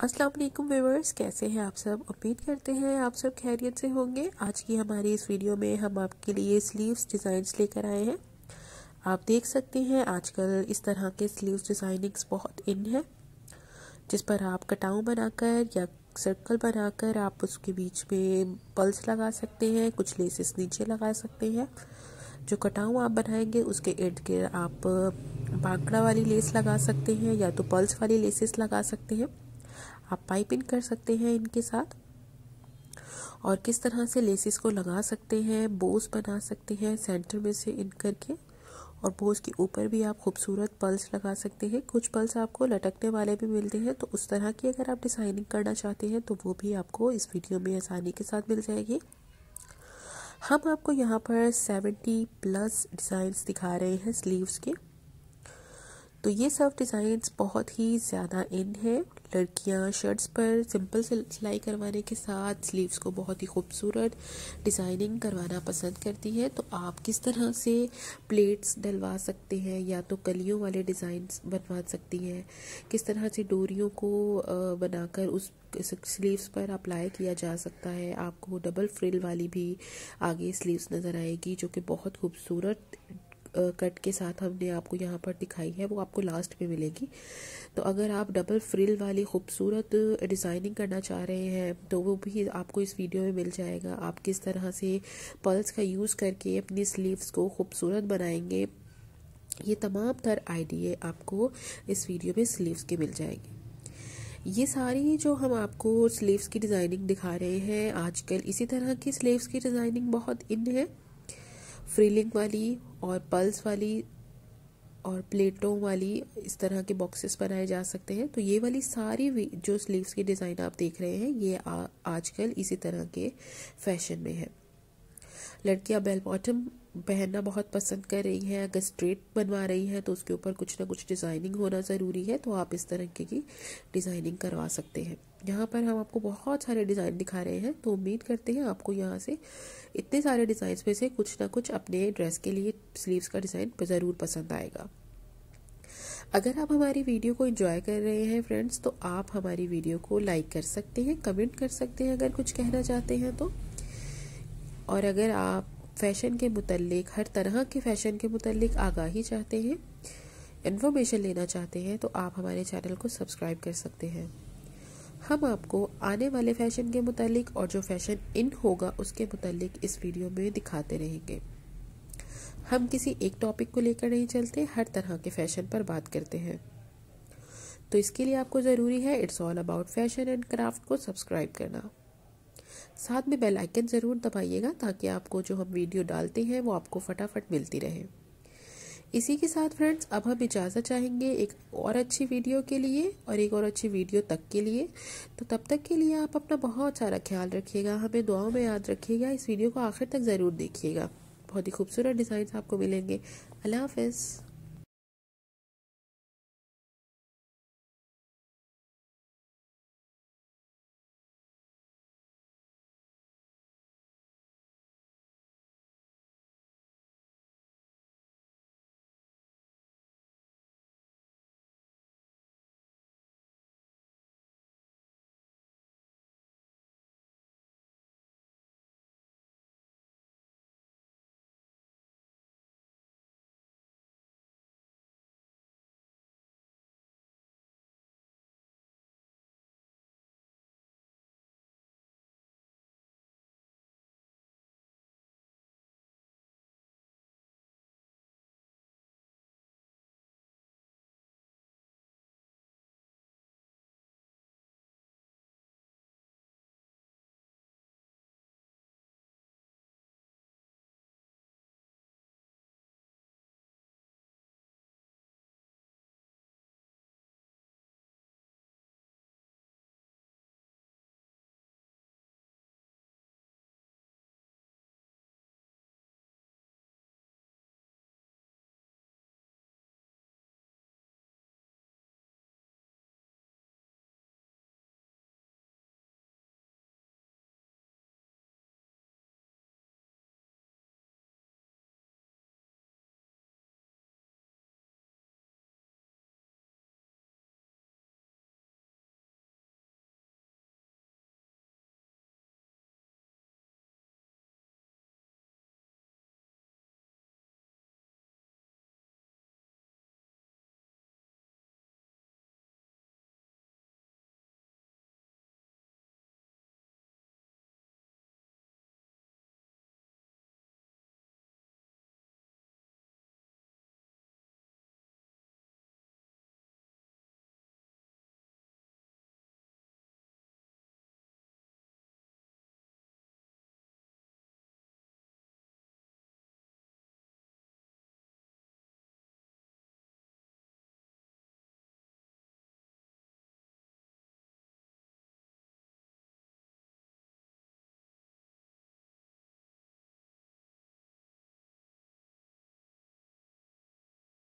अस्सलाम वालेकुम व्यूवर्स कैसे हैं आप सब? उम्मीद करते हैं आप सब खैरियत से होंगे। आज की हमारी इस वीडियो में हम आपके लिए स्लीव्स डिज़ाइंस लेकर आए हैं। आप देख सकते हैं, आजकल इस तरह के स्लीव्स डिज़ाइनिंग्स बहुत इन है, जिस पर आप कटाऊ बनाकर या सर्कल बनाकर आप उसके बीच में पल्स लगा सकते हैं, कुछ लेसेस नीचे लगा सकते हैं। जो कटाऊ आप बनाएँगे, उसके इर्द गिर्द आप बांकड़ा वाली लेस लगा सकते हैं या तो पल्स वाली लेसेस लगा सकते हैं। आप पाइपिंग कर सकते हैं इनके साथ। और किस तरह से लेसिस को लगा सकते हैं, बोस बना सकते हैं सेंटर में से इन करके, और बोस के ऊपर भी आप खूबसूरत पल्स लगा सकते हैं। कुछ पल्स आपको लटकने वाले भी मिलते हैं तो उस तरह की अगर आप डिज़ाइनिंग करना चाहते हैं तो वो भी आपको इस वीडियो में आसानी के साथ मिल जाएगी। हम आपको यहाँ पर 70 प्लस डिज़ाइंस दिखा रहे हैं स्लीव्स के। तो ये सब डिज़ाइंस बहुत ही ज़्यादा इन है। लड़कियाँ शर्ट्स पर सिंपल सिलाई करवाने के साथ स्लीव्स को बहुत ही खूबसूरत डिज़ाइनिंग करवाना पसंद करती हैं। तो आप किस तरह से प्लेट्स डलवा सकते हैं या तो कलियों वाले डिज़ाइंस बनवा सकती हैं? किस तरह से डोरियों को बनाकर उस स्लीव्स पर अप्लाई किया जा सकता है? आपको डबल फ्रिल वाली भी आगे स्लीव्स नज़र आएगी, जो कि बहुत खूबसूरत कट के साथ हमने आपको यहाँ पर दिखाई है, वो आपको लास्ट में मिलेगी। तो अगर आप डबल फ्रिल वाली खूबसूरत डिज़ाइनिंग करना चाह रहे हैं तो वो भी आपको इस वीडियो में मिल जाएगा। आप किस तरह से पल्स का यूज़ करके अपनी स्लीव्स को खूबसूरत बनाएँगे, ये तमाम तर आइडिए आपको इस वीडियो में स्लीव्स के मिल जाएँगे। ये सारी जो हम आपको स्लीव्स की डिज़ाइनिंग दिखा रहे हैं, आजकल इसी तरह की स्लीव्स की डिज़ाइनिंग बहुत इन है। फ्रीलिंग वाली और पल्स वाली और प्लेटों वाली इस तरह के बॉक्सेस बनाए जा सकते हैं। तो ये वाली सारी जो स्लीव्स की डिज़ाइन आप देख रहे हैं ये आ, आजकल इसी तरह के फ़ैशन में है। लड़कियाँ बेल बॉटम पहनना बहुत पसंद कर रही हैं, अगर स्ट्रेट बनवा रही हैं तो उसके ऊपर कुछ ना कुछ डिज़ाइनिंग होना ज़रूरी है तो आप इस तरह की डिज़ाइनिंग करवा सकते हैं। यहाँ पर हम आपको बहुत सारे डिज़ाइन दिखा रहे हैं तो उम्मीद करते हैं आपको यहाँ से इतने सारे डिज़ाइन में से कुछ ना कुछ अपने ड्रेस के लिए स्लीव्स का डिज़ाइन ज़रूर पसंद आएगा। अगर आप हमारी वीडियो को एंजॉय कर रहे हैं फ्रेंड्स तो आप हमारी वीडियो को लाइक कर सकते हैं कमेंट कर सकते हैं, अगर कुछ कहना चाहते हैं तो। और अगर आप फ़ैशन के मुतलिक हर तरह के फ़ैशन के मुतलिक आगाही चाहते हैं इन्फॉर्मेशन लेना चाहते हैं तो आप हमारे चैनल को सब्सक्राइब कर सकते हैं। हम आपको आने वाले फ़ैशन के मुतालिक और जो फ़ैशन इन होगा, उसके मुतालिक इस वीडियो में दिखाते रहेंगे। हम किसी एक टॉपिक को लेकर नहीं चलते, हर तरह के फ़ैशन पर बात करते हैं। तो इसके लिए आपको ज़रूरी है it's all about fashion and craft को सब्सक्राइब करना। साथ में बेल आइकन ज़रूर दबाइएगा ताकि आपको जो हम वीडियो डालते हैं वो आपको फटाफट मिलती रहे। इसी के साथ फ्रेंड्स, अब हम इजाज़त चाहेंगे एक और अच्छी वीडियो के लिए और एक और अच्छी वीडियो तक के लिए। तो तब तक के लिए आप अपना बहुत सारा ख्याल रखिएगा, हमें दुआओं में याद रखिएगा, इस वीडियो को आखिर तक ज़रूर देखिएगा। बहुत ही खूबसूरत डिज़ाइन आपको मिलेंगे। अल्लाह हाफिज़।